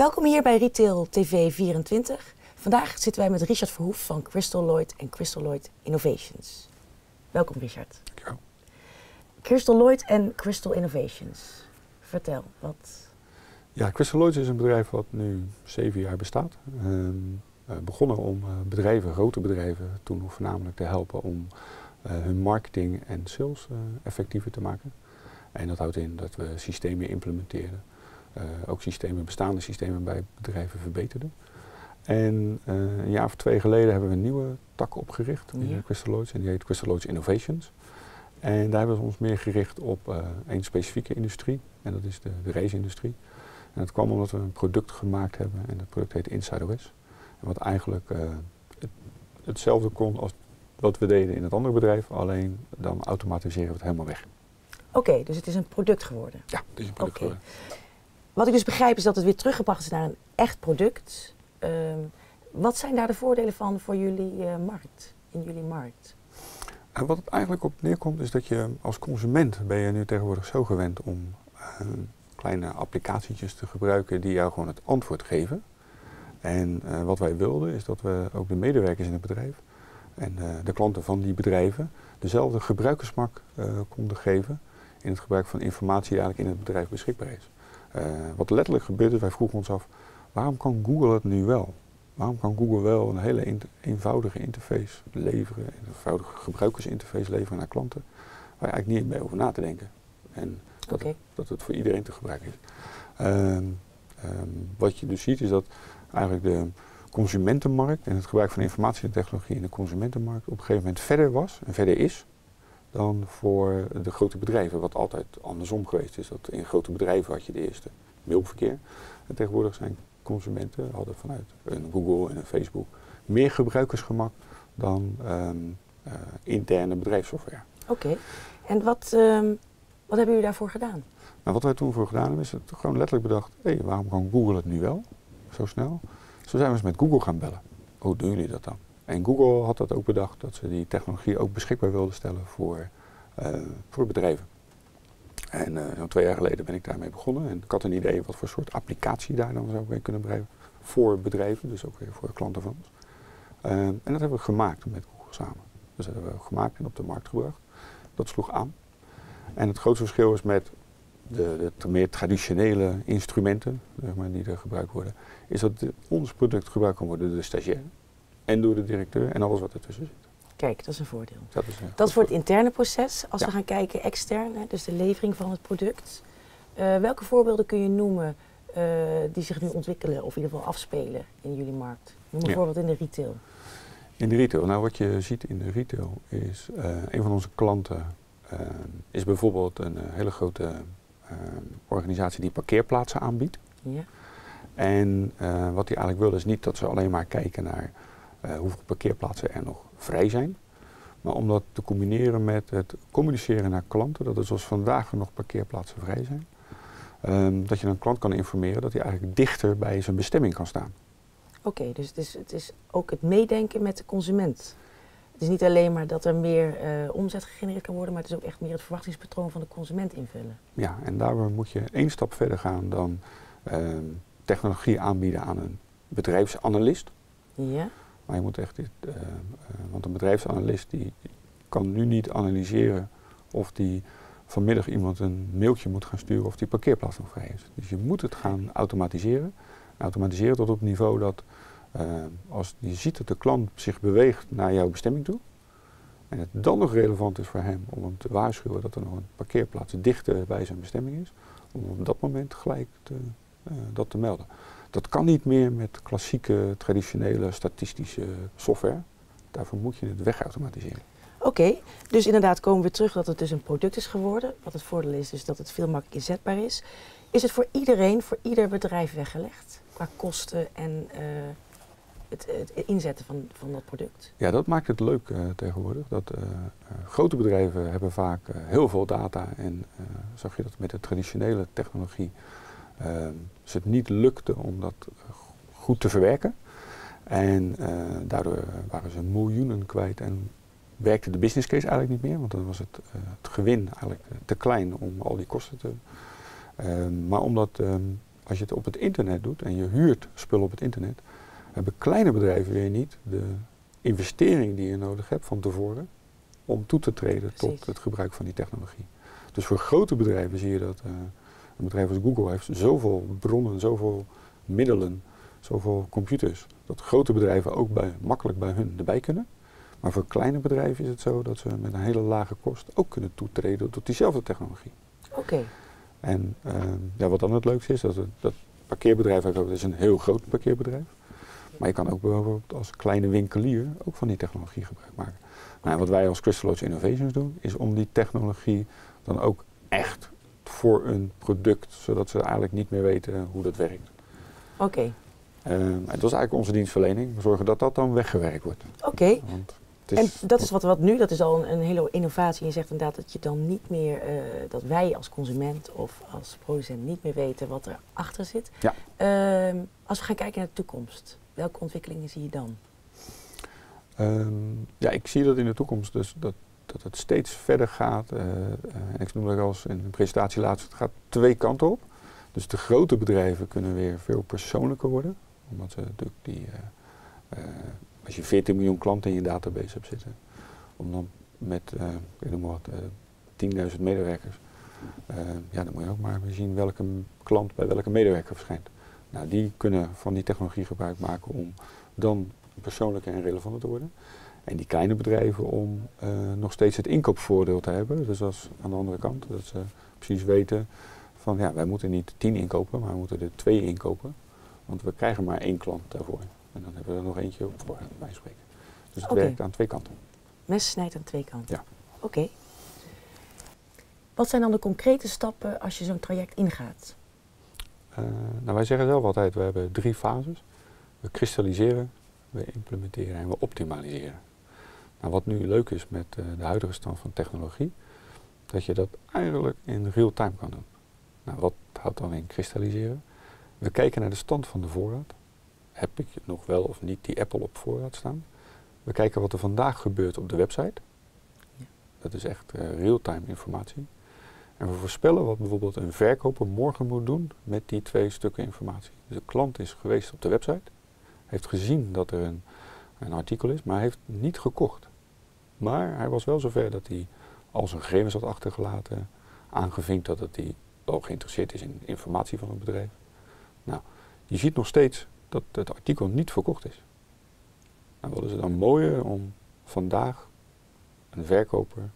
Welkom hier bij Retail TV 24. Vandaag zitten wij met Richard Verhoef van Crystal Lloyd en Crystal Lloyd Innovations. Welkom Richard. Dankjewel. Crystal Lloyd en Crystal Innovations. Vertel, wat... Ja, Crystal Lloyd is een bedrijf wat nu zeven jaar bestaat. Eh, begonnen om eh, bedrijven, grote bedrijven, toen nog voornamelijk te helpen om eh, hun marketing en sales effectiever te maken. En dat houdt in dat we systemen implementeren. Eh, ook systemen, bestaande systemen bij bedrijven verbeterden. En eh, een jaar of twee geleden hebben we een nieuwe tak opgericht Ja. in Lloyds. En die heet Crystal Lloyds Innovations. En daar hebben we ons meer gericht op eh één specifieke industrie. En dat is de, de race-industrie. En dat kwam omdat we een product gemaakt hebben. En dat product heet Inside OS. En wat eigenlijk het, hetzelfde kon als wat we deden in het andere bedrijf. Alleen dan automatiseren we het helemaal weg. Oké, dus het is een product geworden. Ja, het is een product geworden. Wat ik dus begrijp is dat het weer teruggebracht is naar een echt product. Ehm, wat zijn daar de voordelen van voor jullie eh, markt, in jullie markt? En wat het eigenlijk op neerkomt is dat je als consument ben je nu tegenwoordig zo gewend om eh, kleine applicatietjes te gebruiken die jou gewoon het antwoord geven. En eh, wat wij wilden is dat we ook de medewerkers in het bedrijf en eh, de klanten van die bedrijven dezelfde gebruikersmak eh, konden geven in het gebruik van informatie die eigenlijk in het bedrijf beschikbaar is. Eh, wat letterlijk gebeurt is, wij vroegen ons af, waarom kan Google het nu wel? Waarom kan Google wel een hele eenvoudige interface leveren, een eenvoudige gebruikersinterface leveren naar klanten, waar je eigenlijk niet mee over na te denken. En dat, dat het voor iedereen te gebruiken is. Ehm, ehm, wat je dus ziet is dat eigenlijk de consumentenmarkt en het gebruik van informatie en technologie in de consumentenmarkt op een gegeven moment verder was en verder is dan voor de grote bedrijven, wat altijd andersom geweest is. Dat in grote bedrijven had je de eerste mailverkeer. En tegenwoordig zijn consumenten, hadden vanuit een Google en een Facebook, meer gebruikersgemak dan ehm, eh, interne bedrijfssoftware. Oké. En wat, ehm, wat hebben jullie daarvoor gedaan? Nou, wat wij toen voor gedaan hebben, is het gewoon letterlijk bedacht: hé, waarom kan Google het nu wel zo snel? Zo zijn we eens met Google gaan bellen. Hoe doen jullie dat dan? En Google had dat ook bedacht dat ze die technologie ook beschikbaar wilden stellen voor, eh, voor bedrijven. En eh, zo'n twee jaar geleden ben ik daarmee begonnen. En ik had een idee wat voor soort applicatie daar dan zou mee kunnen bedrijven. Voor bedrijven, dus ook weer voor klanten van ons. Eh, en dat hebben we gemaakt met Google samen. Dus dat hebben we gemaakt en op de markt gebracht. Dat sloeg aan. En het grootste verschil is met de, de meer traditionele instrumenten zeg maar, die er gebruikt worden, is dat ons product gebruikt kan worden door de stagiair en door de directeur en alles wat ertussen zit. Kijk, dat is een voordeel. Dat is, eh, Dat is voor het interne proces. Als Ja. we gaan kijken extern, hè, dus de levering van het product. Eh, welke voorbeelden kun je noemen eh, die zich nu ontwikkelen of in ieder geval afspelen in jullie markt? Noem een Ja. voorbeeld in de retail. In de retail, nou wat je ziet in de retail is, een van onze klanten is bijvoorbeeld een hele grote organisatie die parkeerplaatsen aanbiedt. Ja. En wat die eigenlijk wil is niet dat ze alleen maar kijken naar hoeveel parkeerplaatsen er nog vrij zijn. Maar om dat te combineren met het communiceren naar klanten, dat er zoals vandaag er nog parkeerplaatsen vrij zijn. ehm, dat je een klant kan informeren dat hij eigenlijk dichter bij zijn bestemming kan staan. Oké, dus het is, het is ook het meedenken met de consument. Het is niet alleen maar dat er meer eh, omzet gegenereerd kan worden, maar het is ook echt meer het verwachtingspatroon van de consument invullen. Ja, en daarvoor moet je één stap verder gaan dan ehm, technologie aanbieden aan een bedrijfsanalist. Ja, Maar je moet echt, dit, eh, eh, want een bedrijfsanalist die kan nu niet analyseren of die vanmiddag iemand een mailtje moet gaan sturen of die parkeerplaats nog vrij is. Dus je moet het gaan automatiseren. Automatiseren tot op niveau dat eh, als je ziet dat de klant zich beweegt naar jouw bestemming toe. En het dan nog relevant is voor hem om hem te waarschuwen dat er nog een parkeerplaats dichter bij zijn bestemming is. Om op dat moment gelijk te, dat te melden. Dat kan niet meer met klassieke, traditionele statistische software. Daarvoor moet je het wegautomatiseren. oké. Dus inderdaad komen we terug dat het dus een product is geworden. Wat het voordeel is, is dat het veel makkelijker inzetbaar is. Is het voor iedereen, voor ieder bedrijf weggelegd? Qua kosten en eh, het, het inzetten van, van dat product? Ja, dat maakt het leuk eh, tegenwoordig. Dat, eh, grote bedrijven hebben vaak heel veel data. En zag je dat met de traditionele technologie ze het niet lukte om dat eh, goed te verwerken. En eh, daardoor waren ze miljoenen kwijt en werkte de business case eigenlijk niet meer. Want dan was het, eh, het gewin eigenlijk te klein om al die kosten te... Ehm, maar omdat ehm, als je het op het internet doet en je huurt spullen op het internet, hebben kleine bedrijven weer niet de investering die je nodig hebt van tevoren om toe te treden Precies. tot het gebruik van die technologie. Dus voor grote bedrijven zie je dat een bedrijf als Google heeft zoveel bronnen, zoveel middelen, zoveel computers, dat grote bedrijven ook bij, makkelijk bij hun erbij kunnen. Maar voor kleine bedrijven is het zo dat ze met een hele lage kost ook kunnen toetreden tot diezelfde technologie. Oké, En ehm, ja, wat dan het leukste is, dat, het- dat parkeerbedrijf dat is een heel groot parkeerbedrijf. Maar je kan ook bijvoorbeeld als kleine winkelier ook van die technologie gebruik maken. Nou, wat wij als Crystallogic Innovations doen, is om die technologie dan ook echt voor een product, zodat ze eigenlijk niet meer weten hoe dat werkt. oké, en dat is eigenlijk onze dienstverlening. We zorgen dat dat dan weggewerkt wordt. oké. Het En dat is wat, wat nu, dat is al een, een hele innovatie. Je zegt inderdaad dat je dan niet meer, eh, dat wij als consument of als producent niet meer weten wat erachter zit. Ja. Ehm, als we gaan kijken naar de toekomst, welke ontwikkelingen zie je dan? Ehm, ja, ik zie dat in de toekomst dus dat, dat het steeds verder gaat. eh, eh, ik noemde dat al in een presentatie laatst, het gaat twee kanten op. Dus de grote bedrijven kunnen weer veel persoonlijker worden. Omdat ze natuurlijk die, eh, als je 14 miljoen klanten in je database hebt zitten, om dan met, ik noem maar wat, eh 10.000 medewerkers, ja, dan moet je ook maar zien welke klant bij welke medewerker verschijnt. Nou, die kunnen van die technologie gebruik maken om dan persoonlijker en relevanter te worden. En die kleine bedrijven om eh, nog steeds het inkoopvoordeel te hebben. Dus dat is aan de andere kant. Dat ze precies weten van ja, wij moeten niet tien inkopen, maar we moeten er twee inkopen. Want we krijgen maar één klant daarvoor. En dan hebben we er nog eentje op voor, bij spreken. Dus het werkt aan twee kanten. Mes snijdt aan twee kanten. Ja. Oké. Wat zijn dan de concrete stappen als je zo'n traject ingaat? Eh, nou, wij zeggen zelf altijd, we hebben drie fases. We kristalliseren, we implementeren en we optimaliseren. Nou, wat nu leuk is met eh, de huidige stand van technologie, dat je dat eigenlijk in real time kan doen. Nou, wat houdt dan in kristalliseren? We kijken naar de stand van de voorraad. Heb ik nog wel of niet die Apple op voorraad staan? We kijken wat er vandaag gebeurt op de website. Ja. Dat is echt eh, real-time informatie. En we voorspellen wat bijvoorbeeld een verkoper morgen moet doen met die twee stukken informatie. Dus de klant is geweest op de website, heeft gezien dat er een, een artikel is, maar heeft niet gekocht. Maar hij was wel zover dat hij al zijn gegevens had achtergelaten, aangevinkt dat het hij wel geïnteresseerd is in informatie van het bedrijf. Nou, je ziet nog steeds dat het artikel niet verkocht is. Nou, wat is het dan mooier om vandaag een verkoper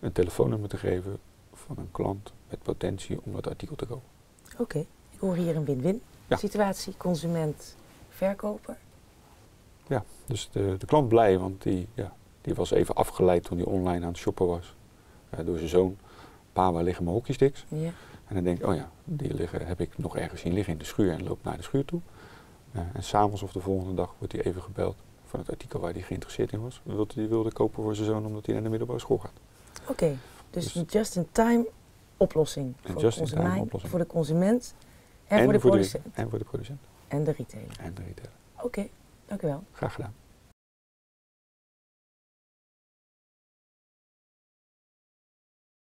een telefoonnummer te geven van een klant met potentie om dat artikel te kopen. Oké, ik hoor hier een win-win Ja. situatie, consument, verkoper. Ja, dus de, de klant blij, want die, ja, die was even afgeleid toen hij online aan het shoppen was eh, door zijn zoon. Pa, waar liggen mijn hockeysticks? Ja. En dan denkt, oh ja, die liggen, heb ik nog ergens zien liggen in de schuur en loopt naar de schuur toe. Eh, en s'avonds of de volgende dag wordt hij even gebeld van het artikel waar hij geïnteresseerd in was. Wilde hij wilde kopen voor zijn zoon omdat hij naar de middelbare school gaat. Oké, dus Dus- een just-in-time oplossing voor, consument, oplossing. voor de consument en, voor de producent en voor de producent en de retailer. en de retailer. Oké, dank u wel. Graag gedaan.